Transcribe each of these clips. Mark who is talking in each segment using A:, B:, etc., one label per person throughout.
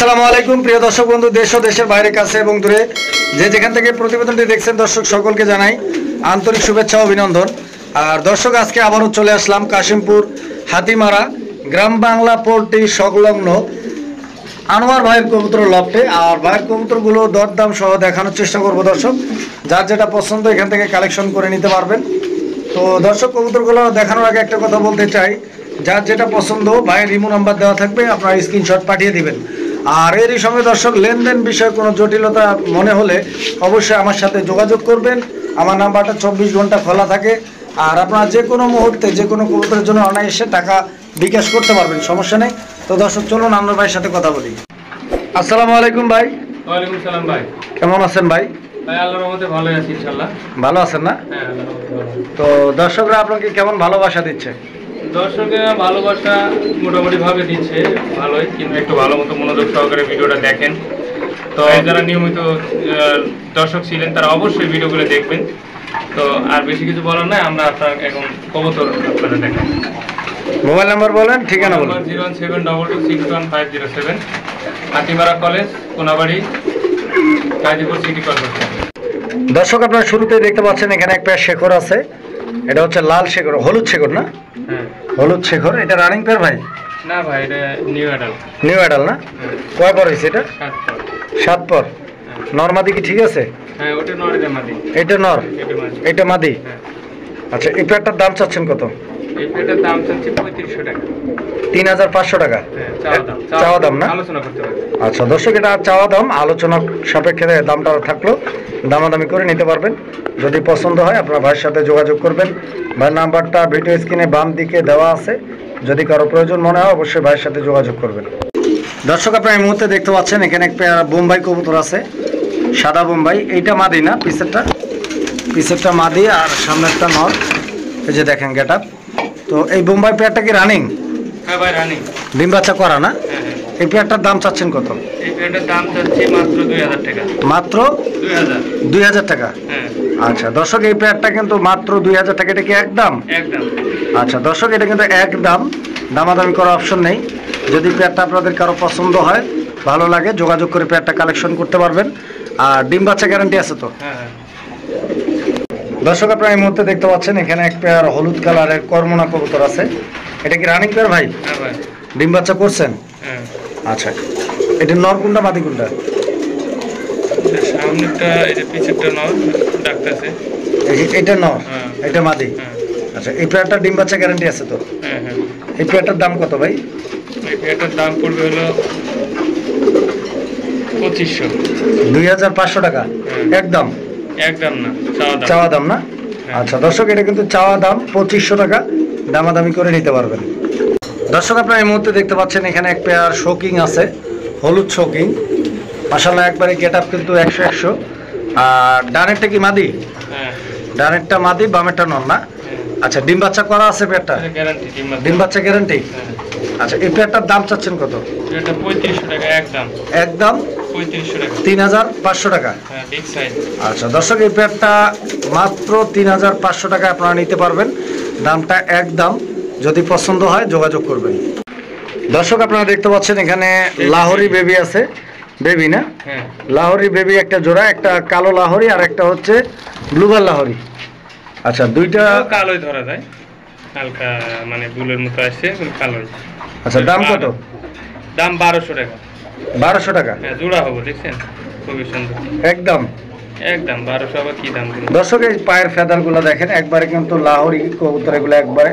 A: আসসালামু আলাইকুম, প্রিয় দর্শক বন্ধু, দেশ ও দেশের বাইরে, কাছে এবং দূরে। যে যেখান থেকে প্রতিবেদনটি দেখছেন, দর্শক সকলকে জানাই আন্তরিক শুভেচ্ছা অভিনন্দন। আর দর্শক, আজকে আবারও চলে আসলাম কাশিমপুর হাতিমারা গ্রাম বাংলা পোল্ট্রি সংলগ্ন আনোয়ার ভাইয়ের কবুতর লফটে। আর ভাইয়ের কবুতরগুলো দরদাম সহ দেখানোর চেষ্টা করব, দর্শক। যার যেটা পছন্দ, এখান থেকে কালেকশন করে নিতে পারবেন। তো দর্শক, কবুতরগুলো দেখানোর আগে একটা কথা বলতে চাই। যার যেটা পছন্দ, ভাইয়ের রিমো নাম্বার দেওয়া থাকবে, আপনার স্ক্রিনশট পাঠিয়ে দিবেন। আর এরই সঙ্গে দর্শক লেনদেন বিষয়ে কোনো জটিলতা মনে হলে অবশ্যই আমার সাথে যোগাযোগ করবেন। আমার নাম্বারটা চব্বিশ ঘণ্টা খোলা থাকে। আর আপনারা যে কোনো মুহূর্তে যে কোনো কবুতরের জন্য অনায়াসে টাকা বিকাশ করতে পারবেন সমস্যা নেই। তো দর্শক চলুন আমরা ভাইয়ের সাথে কথা বলি। আসসালামু আলাইকুম ভাই।
B: ওয়ালাইকুম সালাম ভাই।
A: কেমন আছেন ভাই? ভালো আছেন না?
B: হ্যাঁ।
A: তো দর্শকরা আপনাকে কেমন ভালোবাসা দিচ্ছে?
B: দর্শকেরা ভালোবাসা মোটামুটি ভাবে দিচ্ছে ভালোই কিন্তু একটু ভালো মতো মনোযোগ সহকারে ভিডিওটা দেখেন। তো যারা নিয়মিত দর্শক ছিলেন তারা অবশ্যই ভিডিওগুলো দেখবেন। তো আর বেশি কিছু বলার নাই আমরা আপনার এখন কবুতর আপনারা দেখেন
A: মোবাইল নাম্বার বলেন ঠিকানা বলেন।
B: Zero one seven double two six one five zero seven Hatimara college Konabari Gazipur city corporation
A: দর্শক আপনারা শুরুতেই দেখতে পাচ্ছেন এখানে একটা শেখর আছে। এটা হচ্ছে লাল শেখর হলুদ শেখর না?
B: হ্যাঁ
A: হলুদ শেখর এটা রানিং পেয়ার ভাই?
B: না ভাই এটা নিউ অ্যাডাল
A: নিউ অ্যাডাল না? কয় পর হয়েছে এটা? সাত পর। নর্মাদি কি ঠিক আছে?
B: হ্যাঁ ওটা নড়ে মাদি।
A: এটা নর?
B: এটা মাদি।
A: এটা মাদি?
B: হ্যাঁ।
A: আচ্ছা এই পেয়ারটার দাম চাচ্ছেন কত?
B: এই দাম চাচ্ছি পঁয়ত্রিশশো টাকা।
A: তিন হাজার পাঁচশো টাকা?
B: হ্যাঁ চাওয়া দাম।
A: না?
B: আলোচনা করতে পারবে
A: আচ্ছা দর্শক এটা চাওয়া দাম। আলোচনা সাপেক্ষে দামটা থাকল। দামাদামি করে নিতে পারবেন। যদি পছন্দ হয় আপনার ভাইয়ের সাথে যোগাযোগ করবেন। ভাইয়ের নাম্বারটা ভিডিও স্ক্রিনে বাম দিকে দেওয়া আছে। যদি কারও প্রয়োজন মনে হয় অবশ্যই ভাইয়ের সাথে যোগাযোগ করবেন। দর্শক আপনার এই মুহূর্তে দেখতে পাচ্ছেন এখানে একটা বোম্বাই কবুতর আছে। সাদা বোম্বাই। এইটা মাদি না? পিসেরটা? পিসেরটা মাদি আর সামনে একটা নর। এই যে দেখেন গেট তো এই বোম্বাই পেয়ারটা কি রানিং
B: হ্যাঁ ভাই রানি
A: ডিম বাচ্চা করা না?
B: হ্যাঁ হ্যাঁ।
A: এই পেয়ারটার দাম চাচ্ছেন কত?
B: এই পেটার দাম চাচ্ছি মাত্র দুই হাজার টাকা।
A: মাত্র?
B: দুই হাজার।
A: টাকা? আচ্ছা দর্শক এই পেয়ারটা কিন্তু মাত্র দুই হাজার টাকা। এটা কি একদম
B: একদম।
A: আচ্ছা দর্শক এটা কিন্তু একদম দামাদামি করার অপশন নেই। যদি পেয়ারটা আপনাদের কারও পছন্দ হয় ভালো লাগে যোগাযোগ করে পেয়ারটা কালেকশন করতে পারবেন। আর ডিম বাচ্চা গ্যারান্টি আছে তো? দর্শক আপনারা এই মুহূর্তে দেখতে পাচ্ছেন এখানে এক পেয়ার হলুদ কালারের কর্মনা কবুতর আছে। এটা কি রানিং পেয়ার ভাই?
B: হ্যাঁ
A: ডিম বাচ্চা করছেন?
B: হ্যাঁ।
A: আচ্ছা। এটা নর কোনটা মাদি কোনটা?
B: পিছেরটা ডাকতেছে।
A: এটা নর
B: হ্যাঁ।
A: এটা মাদি। আচ্ছা এই পেয়ারটা ডিম বাচ্চা গ্যারান্টি আছে তো?
B: হ্যাঁ হ্যাঁ।
A: এই পেয়ারটার দাম কত ভাই?
B: এই পেটার দাম পড়বে হলো পঁচিশশো।
A: দুই হাজার পাঁচশো টাকা। একদম।
B: একদম না চাওয়া দাম
A: না? আচ্ছা দর্শক এটা কিন্তু চাওয়া দাম পঁচিশশো টাকা। দামাদামি করে নিতে পারবেন। দর্শক আপনারা এই মুহূর্তে দেখতে পাচ্ছেন এখানে এক পেয়ার শোকিং আছে হলুদ শোকিং মাসাল্লাহ একবারে গেট আপ কিন্তু একশো একশো। আর ডানেরটা কি মাদি?
B: হ্যাঁ।
A: ডানেরটা মাদি বামেরটা নন না?
B: হ্যাঁ।
A: আচ্ছা ডিম বাচ্চা করা আছে পেয়ারটা
B: ডিম
A: বাচ্চা। গ্যারান্টি
B: হ্যাঁ।
A: আচ্ছা এই পেয়ারটার দাম চাচ্ছেন কত?
B: এটা পঁয়ত্রিশশো টাকা একদম?
A: তিন হাজার পাঁচশো টাকা।
B: হ্যাঁ
A: আচ্ছা দর্শক এই প্যাডটা মাত্র তিন হাজার পাঁচশো টাকা আপনারা নিতে পারবেন। দামটা একদম যদি পছন্দ হয় যোগাযোগ করবেন। দর্শক আপনারা দেখতে পাচ্ছেন এখানে লাহোরি বেবি আছে। বেবি না?
B: হ্যাঁ।
A: লাহোরি বেবি একটা জোড়া একটা কালো লাহোরি আর একটা হচ্ছে ব্লুবার লাহোরি। আচ্ছা দুইটা
B: কালোই ধরা যায়। হালকা মানে বুলের মতো আসছে কালোই।
A: আচ্ছা দাম কত?
B: দাম বারোশো টাকা।
A: বারোশো টাকা?
B: হ্যাঁ জোড়া হব দেখছেন? খুবই সুন্দর।
A: একদম?
B: একদম বারোশো আবার কি দাম
A: দর্শক এই পায়ের ফেদারগুলো দেখেন একবারে কিন্তু লাহোরি কবুতর এগুলো একবারে।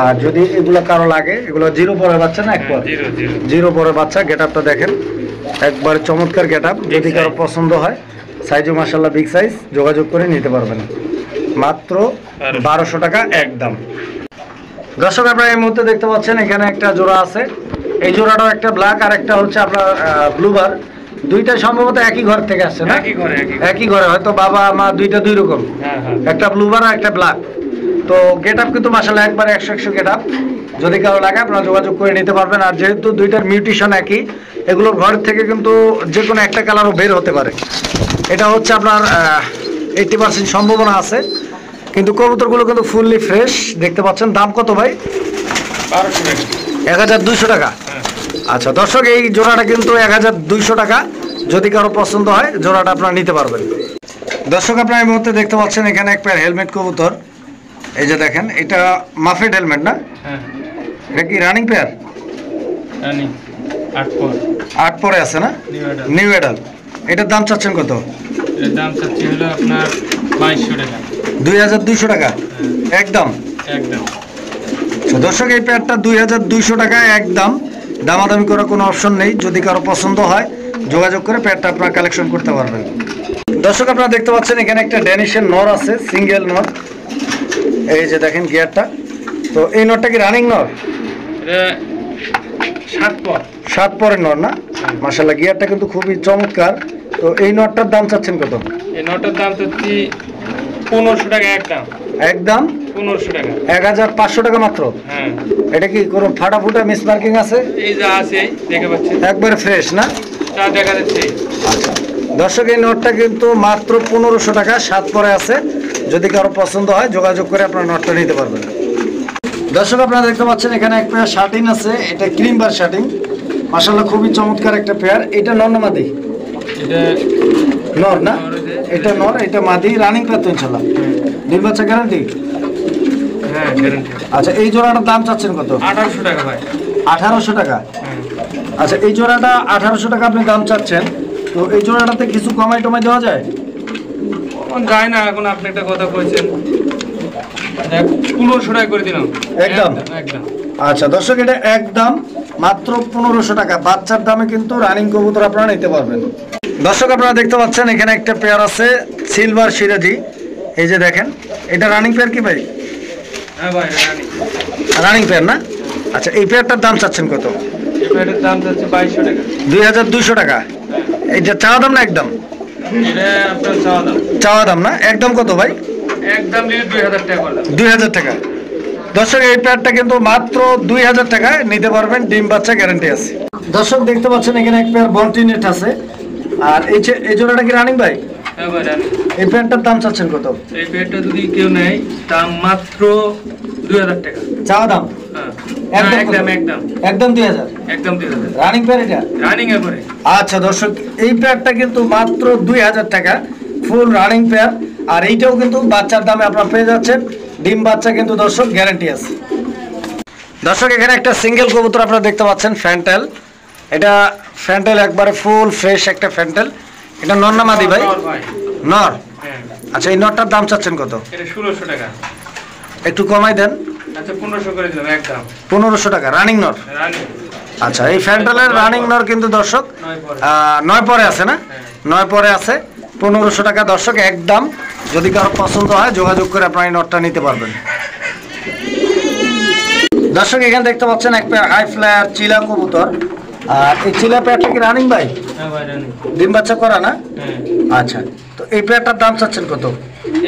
A: আর যদি এগুলো কারও লাগে এগুলো জিরো পরে বাচ্চা না একবার?
B: Zero zero.
A: পরে বাচ্চা গেট আপটা দেখেন। একবারে চমৎকার গেট আপ যদি
B: কারও
A: পছন্দ হয় সাইজও মাসাল্লাহ বিগ সাইজ যোগাযোগ করে নিতে পারবেন। মাত্র।
B: বারোশো
A: টাকা একদম। দর্শক আপনারা এই মুহূর্তে দেখতে পাচ্ছেন এখানে একটা জোড়া আছে। এই জোড়াটাও একটা ব্ল্যাক আর একটা হচ্ছে আপনার ব্লুবার দুইটা সম্ভবত একই ঘর থেকে আসছে না?
B: একই ঘরে
A: হয়তো বাবা মা দুইটা দুই রকম।
B: হ্যাঁ হ্যাঁ।
A: একটা ব্লুবার আর একটা ব্ল্যাক তো গেট আপ কিন্তু মাসাল্লাহ একবার একশো একশো গেট আপ যদি কারও লাগে আপনারা যোগাযোগ করে নিতে পারবেন। আর যেহেতু দুইটার মিউটেশন একই এগুলোর ঘর থেকে কিন্তু যে কোনো একটা কালারও বের হতে পারে। এটা হচ্ছে আপনার এইটি পার্সেন্ট সম্ভাবনা আছে। কিন্তু কবুতরগুলো কিন্তু ফুললি ফ্রেশ দেখতে পাচ্ছেন। দাম কত ভাই? এক হাজার দুশো টাকা। আচ্ছা দর্শক এই জোড়াটা কিন্তু এক হাজার দুইশো টাকা। যদি কারও পছন্দ হয় জোড়াটা আপনারা নিতে পারবেন। দর্শক আপনারা এই মুহূর্তে দেখতে পাচ্ছেন এখানে এক পেয়ার হেলমেট কবুতর। এই যে দেখেন এটা মাফেড হেলমেট না?
B: হ্যাঁ
A: এটা কি রানিং পেয়ার
B: জানি আট পরে।
A: আছে না?
B: নিউ
A: এডাল এটার দাম চাচ্ছেন কত?
B: দাম চাচ্ছি হলো আপনার বাইশশো টাকা।
A: দুই হাজার দুইশো টাকা? একদম?
B: একদম।
A: দর্শক এই প্যাডটা দুই হাজার দুইশো টাকা একদম। দামাদামি করার কোনো অপশন নেই। যদি কারও পছন্দ হয় যোগাযোগ করে প্যাডটা আপনারা কালেকশন করতে পারবেন। দর্শক আপনারা দেখতে পাচ্ছেন এখানে একটা ড্যানিশের নর আছে সিঙ্গেল নর। এই যে দেখেন গিয়ারটা তো এই নরটা কি রানিং নর?
B: সাত পর।
A: সাত পরের নর না? মার্শাল্লাহ গিয়ারটা কিন্তু খুবই চমৎকার। তো এই নটটার দাম চাচ্ছেন কত?
B: এই নটার দাম চাচ্ছি পনেরোশো টাকা একদম
A: একদম
B: পনেরোশো টাকা।
A: এক হাজার পাঁচশো টাকা মাত্র?
B: হ্যাঁ।
A: এটা কি কোনো ফাটা ফুটা মিস মার্কিং আছে?
B: এই যা আছে দেখে
A: একবারে ফ্রেশ না?
B: যা দেখা যাচ্ছে।
A: আচ্ছা দর্শক এই নোটটা কিন্তু মাত্র পনেরোশো টাকা সাত পরে আছে। যদি কারও পছন্দ হয় যোগাযোগ করে আপনার নোটটা নিতে পারবেন। দর্শক আপনারা দেখতে পাচ্ছেন এখানে এক পেয়ার শার্টিং আছে। এটা ক্রিম বার শার্টিং। মাসাল্লাহ খুবই চমৎকার একটা পেয়ার এটা নর না মাদি? নর না? এটা নর এটা মাদি রানিং পেয়ার তো ইনশাল্লাহ ডিম বাচ্চা গ্যারান্টি
B: হ্যাঁ গ্যারান্টি
A: আচ্ছা এই জোড়াটার দাম চাচ্ছেন কত?
B: আঠারোশো টাকা ভাই।
A: আঠারোশো টাকা?
B: হ্যাঁ।
A: আচ্ছা এই জোড়াটা আঠারোশো টাকা আপনি দাম চাচ্ছেন। তো এই জোড়াটাতে কিছু কমাই টমাই দেওয়া যায়?
B: যায় না এখন আপনি একটা কথা কইছেন। পনেরোশো টাকা করে দিলাম।
A: একদম?
B: একদম
A: আচ্ছা দর্শক এটা একদম মাত্র পনেরোশো টাকা। বাচ্চার দামে কিন্তু রানিং কবুতর আপনারা নিতে পারবেন। দর্শক আপনারা দেখতে পাচ্ছেন এখানে একটা পেয়ার আছে সিলভার সিরাজি। এই যে দেখেন এটা রানিং পেয়ার কি ভাই?
B: হ্যাঁ রানি
A: রানিং পেয়ার না? আচ্ছা এই পেয়ারটার দাম চাচ্ছেন কত? দুই হাজার দুইশো টাকা। চাওয়া দাম না একদম?
B: চাওয়া দাম।
A: না? একদম কত ভাই?
B: একদম দুই হাজার টাকা
A: দর্শক এই প্যাডটা কিন্তু মাত্র দুই হাজার টাকায় নিতে পারবেন ডিম বাচ্চা গ্যারান্টি আছে। দর্শক দেখতে পাচ্ছেন এখানে এক পেয়ার বন্টি নেট আছে। আর এই যে এই জোড়াটা কি রানিং ভাই
B: হ্যাঁ ভাই
A: এই প্যাডটার দাম চাচ্ছেন কত?
B: এই প্যাডটা যদি কেউ নেয় দাম মাত্র দুই হাজার টাকা।
A: চাওয়া দাম?
B: হ্যাঁ।
A: একদম
B: একদম একদম।
A: দুই হাজার?
B: একদম দুই হাজার।
A: রানিং এটা?
B: রানিং এ করে
A: আচ্ছা দর্শক এই প্যাডটা কিন্তু মাত্র দুই হাজার টাকা ফুল রানিং প্যাড আর এইটাও কিন্তু বাচ্চার দামে আপনারা পেয়ে যাচ্ছেন। ডিম বাচ্চা কিন্তু দর্শক গ্যারান্টি আছে। দর্শক এখানে একটা সিঙ্গেল কবুতর আপনারা দেখতে পাচ্ছেন ফ্যান্টেল এটা ফ্যান্টেল একবারে ফুল ফ্রেশ একটা ফ্যান্টেল। এটা নন্নামাদি ভাই?
B: নর ভাই।
A: নর?
B: হ্যাঁ।
A: আচ্ছা এই নরটার দাম চাচ্ছেন কত?
B: ষোলোশো টাকা।
A: একটু কমাই দেন।
B: আচ্ছা পনেরোশো
A: টাকা রানিং নর? আচ্ছা এই ফ্যান্টেলের রানিং নর কিন্তু দর্শক
B: নয় পরে।
A: আহ, নয় পরে আছে না?
B: হ্যাঁ।
A: নয় পরে আছে। পনেরোশো টাকা দর্শক একদম। যদি কারও পছন্দ হয় যোগাযোগ করে আপনার এই নটটা নিতে পারবেন। দর্শক এখানে দেখতে পাচ্ছেন এক পেয়ার হাই ফ্লায়ার চিলা কবুতর। আর এই চিলা পেয়ারটা কি রানিং ভাই?
B: হ্যাঁ রানি
A: ডিম বাচ্চা করা না?
B: হ্যাঁ।
A: আচ্ছা তো এই পেয়ারটার দাম চাচ্ছেন কত?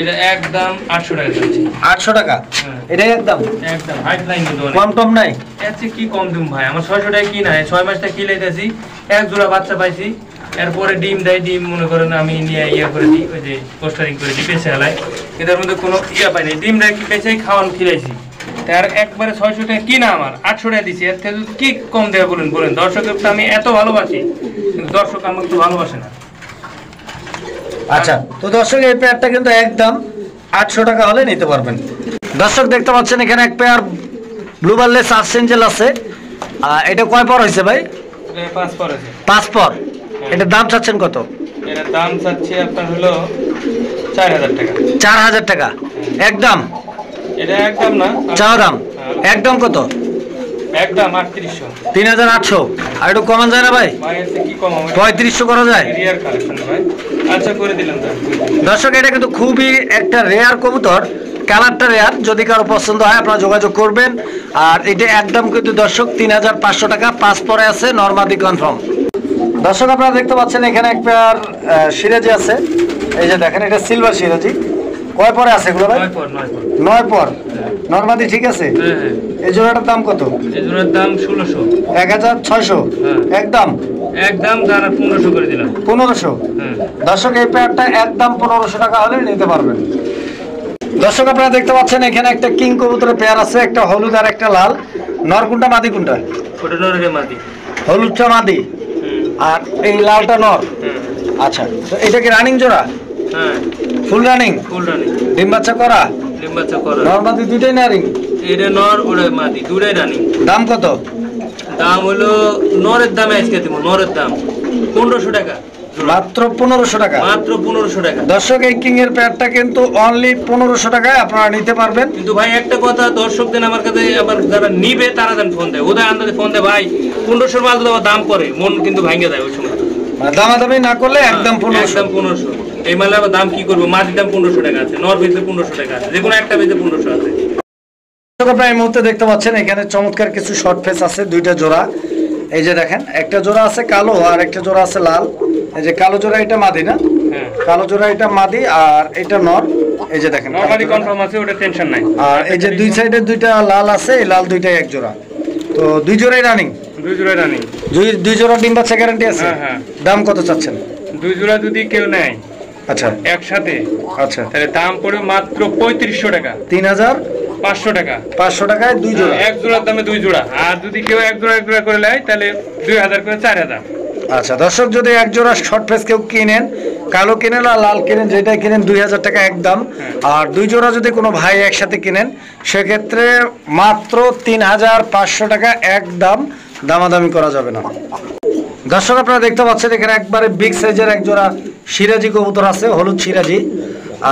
B: এটা একদম আটশো টাকা যাচ্ছে
A: আটশো টাকা?
B: হ্যাঁ।
A: এটাই একদম?
B: একদম হাইট লাইন
A: কম টম নাই?
B: চেয়ে কি কম দিম ভাই? আমার ছয়শো টাকা কি নাই? ছয় মাসটা কি লাইতেছি এক জোড়া বাচ্চা পাইছি। এরপরে ডিম দেয় ডিম মনে করেন আমি নিয়ে ইয়ে করে দিই ওই যে পোস্টারিং করে দিই পেছে হেলায়। এর মধ্যে কোনো ইয়ে পাইনি ডিম দেয় কি পেছে খাওয়ান খিলাইছি। একবারে ছয়শো টাকা কি না আমার? আটশো টাকা দিছি। এর থেকে কি কম দেবে বলুন বলেন। দর্শকের তো আমি এত ভালোবাসি কিন্তু দর্শক আমাকে তো ভালোবাসে না।
A: আচ্ছা তো দর্শক এই পেয়ারটা কিন্তু একদম আটশো টাকা হলে নিতে পারবেন। দর্শক দেখতে পাচ্ছেন এখানে এক পেয়ার ব্লু বার্লেস আর্সেঞ্জেল আছে। আহ, এটা কয় পর হয়েছে ভাই?
B: পাঁচ পর
A: পাঁচ পর। এটার দাম চাচ্ছেন কত?
B: এটার দাম চাচ্ছি আপনার হলো চার হাজার টাকা।
A: চার হাজার টাকা। একদম।
B: এটা একদম না?
A: দাম। একদম কত?
B: একদম
A: আর একটু কমান যায় না ভাই?
B: কি কম হবে?
A: পঁয়ত্রিশশো করা যায়।
B: রিয়ার কালেকশন ভাই। আচ্ছা করে দিলাম
A: দর্শক এটা কিন্তু খুবই একটা রেয়ার কবুতর। কালারটা রেয়ার যদি কারও পছন্দ হয় আপনারা যোগাযোগ করবেন। আর এটা একদম কিন্তু দর্শক তিন হাজার পাঁচশো টাকা। পাঁচ পরে আছে নর্মাদি কনফার্ম দর্শক আপনারা দেখতে পাচ্ছেন এখানে এক পেয়ার আহ, সিরাজি আছে। এই যে দেখেন এটা সিলভার সিরাজি। কয় পরে আছে এগুলো ভাই?
B: নয় পর নয় পর।
A: নর্মাদি ঠিক আছে?
B: হ্যাঁ হ্যাঁ।
A: এই জোড়াটার দাম কত?
B: এই জোড়ার দাম ষোলোশো।
A: এক হাজার ছয়শো?
B: হ্যাঁ।
A: একদম?
B: একদম দাম আর পনেরোশো করে দিলাম।
A: পনেরোশো?
B: হ্যাঁ।
A: দর্শক এই পেয়ারটা একদম পনেরোশো টাকা হলে নিতে পারবেন। দর্শক আপনারা দেখতে পাচ্ছেন এখানে একটা কিং কবুতরের পেয়ার আছে একটা হলুদ আর একটা লাল। নর কোনটা মাদি কোনটা?
B: মাদি।
A: হলুদটা মাদি। আর এই লালটা নর? আচ্ছা তো এটা কি রানিং জোড়া?
B: হ্যাঁ।
A: ফুল রানিং
B: ফুল রানিং
A: ডিম বাচ্চা করা?
B: ডিম বাচ্চা করা।
A: নর মাদি দুইটাই নারিং
B: এটা নর ওটা মাদি দুটাই রানিং
A: দাম কত?
B: দাম হলো নরের দাম আজকে দিব নরের দাম। পনেরোশো টাকা।
A: মাত্র পনেরোশো টাকা?
B: মাত্র পনেরোশো টাকা।
A: দর্শক এই কিং এর প্যাডটা কিন্তু অনলি পনেরোশো টাকায় আপনারা নিতে পারবেন।
B: কিন্তু ভাই একটা কথা দর্শক দর্শকদের আমার কাছে আবার যারা নিবে তারা দেন ফোন দেয়। ওদের আন্দাজে ফোন দেয় ভাই পনেরোশোর মাল দাম করে। মন কিন্তু ভাঙে দেয় ওই সময়।
A: মানে দামাদামি না করলে একদম পনেরোশো।
B: একদম পনেরোশো। এই মালে আবার দাম কি করব? মাটির দাম পনেরোশো টাকা আছে নর বেজে পনেরোশো টাকা আছে যে কোনো একটা বেজে পনেরোশো আছে।
A: আপনারা এই মুহূর্তে দেখতে পাচ্ছেন এখানে চমৎকার কিছু শর্ট ফেস আছে দুইটা জোড়া। এই যে দেখেন একটা জোড়া আছে কালো আর একটা জোড়া আছে লাল। এই যে কালো জোড়া এটা মাদি না?
B: হ্যাঁ।
A: কালো জোড়া এটা মাদি আর এটা নর। এই যে দেখেন
B: নর্মালি কনফার্ম আছে ওটা টেনশন নাই।
A: আর এই যে দুই সাইডে দুইটা লাল আছে এই লাল দুইটাই এক জোড়া। তো দুই জোড়াই রানিং
B: দুই জোড়া রানিং
A: দুই দুই জোড়া ডিম বাচ্চা গ্যারান্টি আছে?
B: হ্যাঁ, হ্যাঁ।
A: দাম কত চাচ্ছেন?
B: দুই জোড়া যদি কেউ নেয়
A: আচ্ছা।
B: একসাথে।
A: আচ্ছা।
B: তাহলে দাম পড়বে মাত্র পঁয়ত্রিশশো টাকা।
A: তিন হাজার?
B: পাঁচশো টাকা।
A: পাঁচশো টাকায় দুই জোড়া।
B: এক জোড়ার দামে দুই জোড়া। আর যদি কেউ এক জোড়া এক জোড়া করে নেয় তাহলে দুই হাজার করে চার হাজার।
A: আচ্ছা দর্শক যদি এক জোড়া শর্ট ফেস কেউ কিনেন কালো কিনেন আর লাল কিনেন যেটাই কিনেন দুই হাজার টাকা একদম।
B: হ্যাঁ।
A: আর দুই জোড়া যদি কোনো ভাই একসাথে কিনেন সেক্ষেত্রে মাত্র তিন হাজার পাঁচশো টাকা একদম দামাদামি করা যাবে না। দর্শক আপনারা দেখতে পাচ্ছেন এখানে একবারে বিগ সাইজের এক জোড়া সিরাজি কবুতর আছে হলুদ সিরাজি।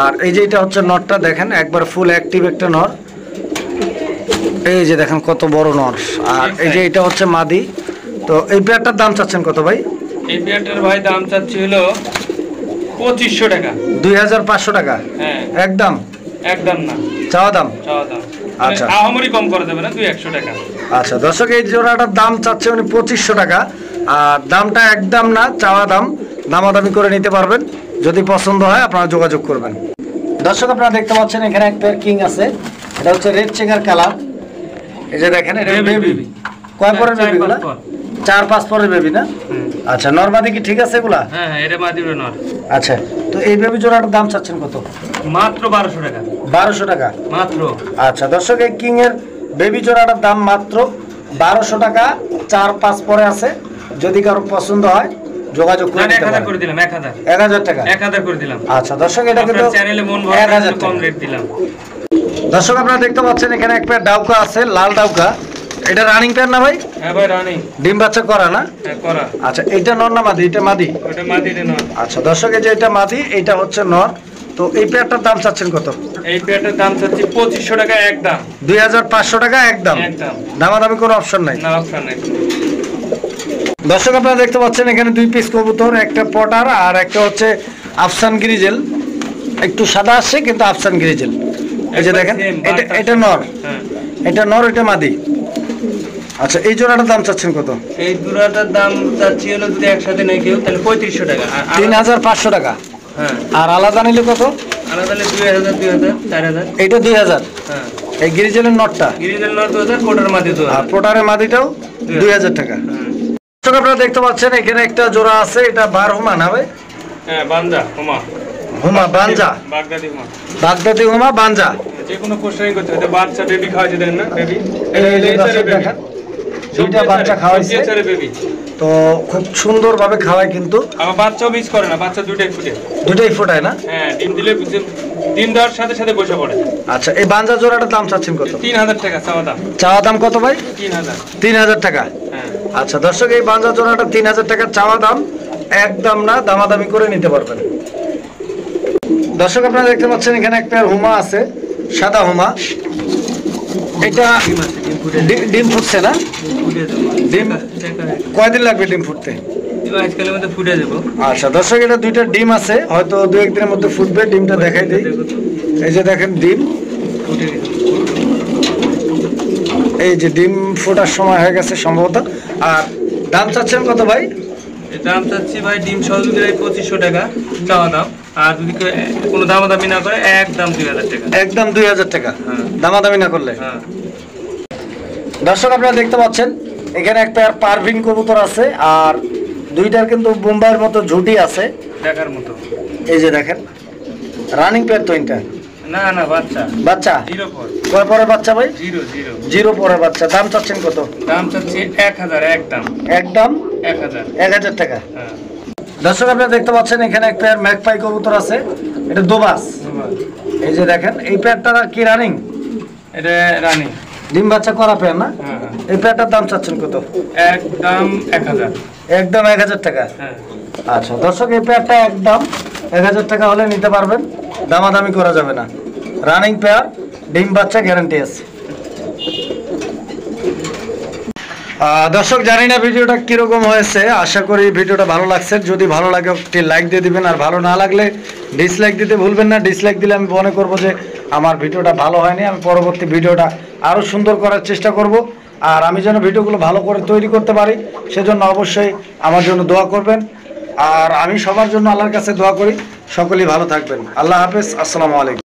A: আর এই যে এটা হচ্ছে নটটা দেখেন একবার ফুল অ্যাক্টিভ একটা নর। এই যে দেখেন কত বড় নর। আর এই যে এটা হচ্ছে মাদি। তো এই পেয়ারটার দাম চাচ্ছেন কত ভাই?
B: এই পেয়ারটার ভাই দাম চাচ্ছি হলো পঁচিশশো টাকা।
A: দুই হাজার পাঁচশো টাকা?
B: হ্যাঁ।
A: একদম?
B: একদম না।
A: চাওয়া দাম?
B: চাওয়া দাম।
A: আচ্ছা।
B: মানে আহামরি কম করা যাবে না দুই একশো টাকা।
A: আচ্ছা দর্শক এই জোড়াটার দাম চাচ্ছে উনি পঁচিশশো টাকা। আর দামটা একদম না চাওয়া দাম। দামাদামি করে নিতে পারবেন। যদি পছন্দ হয় আপনারা যোগাযোগ করবেন। দর্শক আপনারা দেখতে পাচ্ছেন এখানে একটা কিং আছে। এটা হচ্ছে রেড চেঙ্গার কালার। এই যে দেখেন এটা বেবি কয় পরের
B: চার,
A: বেবি গুলা চার পাঁচ পরের বেবি না? আচ্ছা নর্মাদি কি ঠিক আছে এগুলা?
B: হ্যাঁ হ্যাঁ এটা মাদিবে নর।
A: আচ্ছা তো এই বেবি জোড়াটার দাম চাচ্ছেন কত?
B: মাত্র বারোশো টাকা।
A: বারোশো টাকা।
B: মাত্র।
A: আচ্ছা দর্শক এই কিং এর বেবি জোড়াটার দাম মাত্র বারোশো টাকা। চার পাঁচ পরে আছে। যদি কারও পছন্দ হয় যোগাযোগ করে
B: এক করে
A: পারেন।
B: দিলাম এক হাজার।
A: এক হাজার টাকা?
B: এক হাজার করে দিলাম।
A: আচ্ছা দর্শক এটা কিন্তু
B: চ্যানেলে মন
A: এক
B: ভরা কম রেট দিলাম।
A: দর্শক আপনারা দেখতে পাচ্ছেন এখানে এক পেয়ার ডাউকা আছে লাল ডাউকা। এটা রানিং পেয়ার না ভাই?
B: হ্যাঁ ভাই রানিং
A: ডিম বাচ্চা করা না?
B: হ্যাঁ করা।
A: আচ্ছা এটা নর না মাদি? এটা মাদি?
B: ওটা মাদিরে নর।
A: আচ্ছা দর্শক এই যে এটা মাদি এটা হচ্ছে নর। তো এই পেয়ারটার দাম চাচ্ছেন কত?
B: এই পেয়ারটার দাম চাচ্ছি পঁচিশশো টাকা একদম
A: দুই হাজার পাঁচশো টাকা একদম
B: একদম
A: দামাদামি কোনো অপশন নাই।
B: না অপশন নেই।
A: দর্শক আপনারা দেখতে পাচ্ছেন এখানে দুই পিস কবুতর একটা পটার আর একটা হচ্ছে আফসান গ্রিজেল। একটু সাদা আসছে কিন্তু আফসান গ্রিজেল। এই যে দেখেন এটা এটা নর।
B: হ্যাঁ।
A: এটা নর এটা মাদি। আচ্ছা এই জোড়াটার দাম চাচ্ছেন কত?
B: এই দুরাটার দাম চাচ্ছি হলো যদি একসাথে নেই কেউ তাহলে পঁয়ত্রিশশো টাকা। আর
A: তিন হাজার পাঁচশো টাকা।
B: হ্যাঁ।
A: আর আলাদা নিলে কত?
B: আলাদা হলে দুই হাজার দুই হাজার চার হাজার।
A: এইটা দুই হাজার।
B: হ্যাঁ।
A: এই গ্রিজেলের নটটা?
B: গিরিজেল নর দু হাজার কোটার মাদি দু হাজার।
A: পোটারের মাদিটাও দুই হাজার। টাকা।
B: হ্যাঁ।
A: আপনারা দেখতে পাচ্ছেন এখানে একটা জোড়া আছে এটা বার হুমা না ভাই
B: হ্যাঁ বান্দা হুমা।
A: হুমা বাঞ্জা
B: বাগদাদি হুমা।
A: বাগদাদি হুমা বাঞ্জা
B: যে কোনো কোশ্চেন করতে হবে। বাচ্চা বেবি খাওয়া যেতেন না বেবি
A: এই দেখেন দুইটা বাচ্চা খাওয়াইছে।
B: বেবি
A: তো খুব সুন্দরভাবে খাওয়ায় কিন্তু।
B: আবার বাচ্চাও মিস করে না বাচ্চা দুইটাই ফুটে।
A: দুটোই ফোটায় না?
B: হ্যাঁ ডিম দিলে ডিম দেওয়ার সাথে সাথে বসে পড়ে।
A: আচ্ছা এই বাঞ্জা জোড়াটার দাম চাচ্ছেন কত?
B: তিন হাজার টাকা চাওয়া দাম।
A: চাওয়া দাম কত ভাই?
B: তিন হাজার
A: তিন হাজার টাকা।
B: হ্যাঁ।
A: আচ্ছা দর্শক এই বাঞ্জা জোড়াটা তিন হাজার টাকা চাওয়া দাম একদম না দামাদামি করে নিতে পারবেন। দর্শক আপনারা দেখতে পাচ্ছেন এখানে একটা হুমা আছে সাদা হুমা। এটা
B: ডিম
A: ফুটছে না? ডিম? কয়দিন লাগবে ডিম ফুটতে? আচ্ছা দর্শক এটা দুইটা ডিম আছে। হয়তো দু একদিনের মধ্যে ফুটবে ডিমটা দেখাই দিই। এই যে দেখেন ডিম। এই যে ডিম ফোটার সময় হয়ে গেছে সম্ভবত। আর দাম চাচ্ছেন কত ভাই?
B: দাম চাচ্ছি ভাই ডিম সহযোগীরা পঁচিশশো টাকা চাওয়া দাম। আর যদি কোনো দামাদামি না করে এক দাম দুই হাজার টাকা।
A: একদম দুই হাজার টাকা।
B: হ্যাঁ।
A: দামাদামি না করলে।
B: হ্যাঁ।
A: দর্শক আপনারা দেখতে পাচ্ছেন এখানে একটা পারভিন কবুতর আছে। আর দুইটার কিন্তু বোম্বাইয়ের মতো ঝুটি আছে।
B: দেখার মতো।
A: এই যে দেখেন রানিং পেয়ার তো এটা।
B: না না বাচ্চা।
A: বাচ্চা?
B: জিরো পর।
A: কয় পরে বাচ্চা ভাই?
B: Zero zero.
A: জিরো পরে বাচ্চা। দাম চাচ্ছেন কত?
B: দাম চাচ্ছি এক হাজার এক দাম।
A: একদম
B: এক হাজার।
A: এক হাজার টাকা।
B: হ্যাঁ।
A: দর্শক আপনারা দেখতে পাচ্ছেন এখানে ম্যাকপাই কবুতর আছে। এটা দোবাস। এই যে দেখেন এই প্যাডটা কি রানিং
B: এটা রানি
A: ডিম বাচ্চা করা পেয়ার না?
B: হ্যাঁ
A: এই প্যাডটার দাম চাচ্ছেন কত?
B: এক দাম এক হাজার।
A: একদম এক হাজার টাকা?
B: হ্যাঁ।
A: আচ্ছা দর্শক এই একদম এক হাজার টাকা হলে নিতে পারবেন। দামাদামি করা যাবে না। রানিং পেয়ার ডিম বাচ্চা গ্যারান্টি আছে। দর্শক জানি না ভিডিওটা কীরকম হয়েছে। আশা করি ভিডিওটা ভালো লাগছে। যদি ভালো লাগে একটি লাইক দিয়ে দিবেন। আর ভালো না লাগলে ডিসলাইক দিতে ভুলবেন না। ডিসলাইক দিলে আমি মনে করব যে আমার ভিডিওটা ভালো হয়নি। আমি পরবর্তী ভিডিওটা আরও সুন্দর করার চেষ্টা করব। আর আমি যেন ভিডিওগুলো ভালো করে তৈরি করতে পারি, সেজন্য অবশ্যই আমার জন্য দোয়া করবেন। আর আমি সবার জন্য আল্লাহর কাছে দোয়া করি। সকলেই ভালো থাকবেন। আল্লাহ হাফেজ। আসসালামু আলাইকুম।